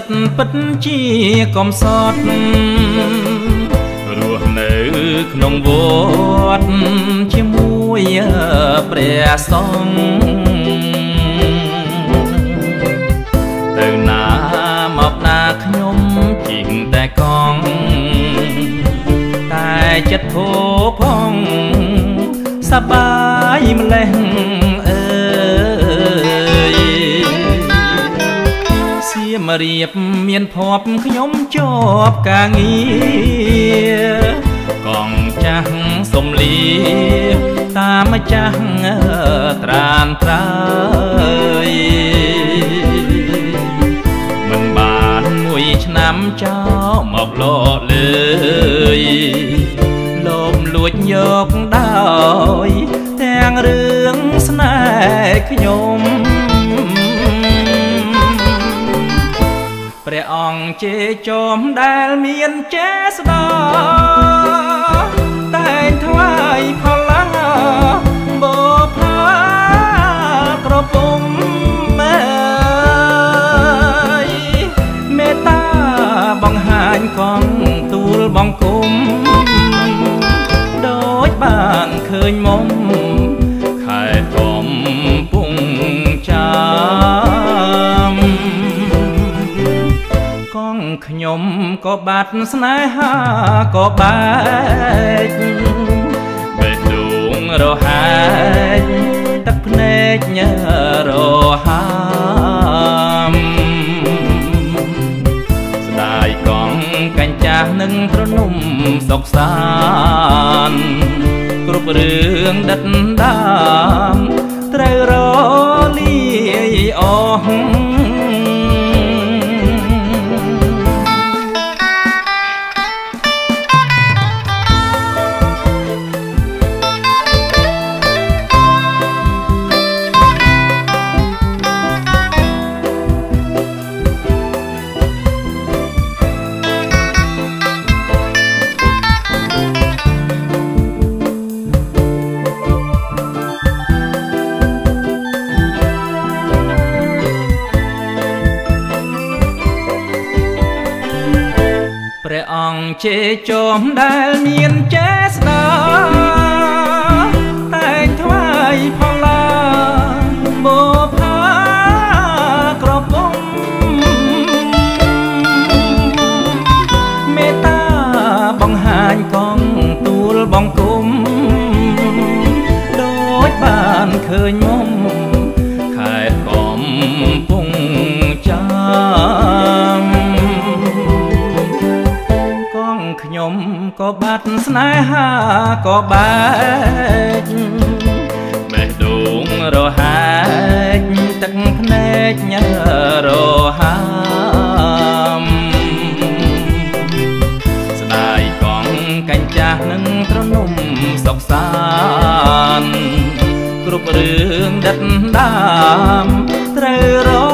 ចិត្តពិតជាកំសត់រស់នៅក្នុងវត្តជាមួយព្រះសង្ឃទៅណាមកណាខ្ញុំជីងតែកង់តែចិត្តធូផងសបាយម្លេះ សៀមរៀបមានភ័ព្វខ្ញុំជាប់ការងារកងចាស់សំលី តាមម្ចាស់ត្រានត្រើយមិនបានមួយឆ្នាំចោលមកលក់លើយលោមលួចយកដោយ ទាំងរឿងស្នេហ៍ខ្ញុំ ព្រះអង្គជេជមដែលមានចេស្តាតែងថ្វាយផលឡាបផាក្រពុំមែមេត្តាបង្ហាញកងទូលបង្គំ ក៏បាត់ស្នេហាក៏បែកបេះដូងរហែកទឹកភ្នែកញើរហាមស្ដាយកងកាញ់ចាស់នឹងប្រនំសុកសានគ្រប់រឿងដិតដាមត្រូវរលា ជេជមដែលមានចេស្តាតែងថ្វាយផងឡាបោផាក្រពុំមេត្តាបង្ហាញកងទូលបង្គំដូចបានឃើញមុំខេត្តកំពុ ត់ស្នេហាក៏បែកបេះដូងរហែកទឹកភ្នែកញើរហាមស្ដាយកងកាញ់ចាស់នឹងត្រនំសុកសានគ្រប់រឿងដិតដាមត្រូវរ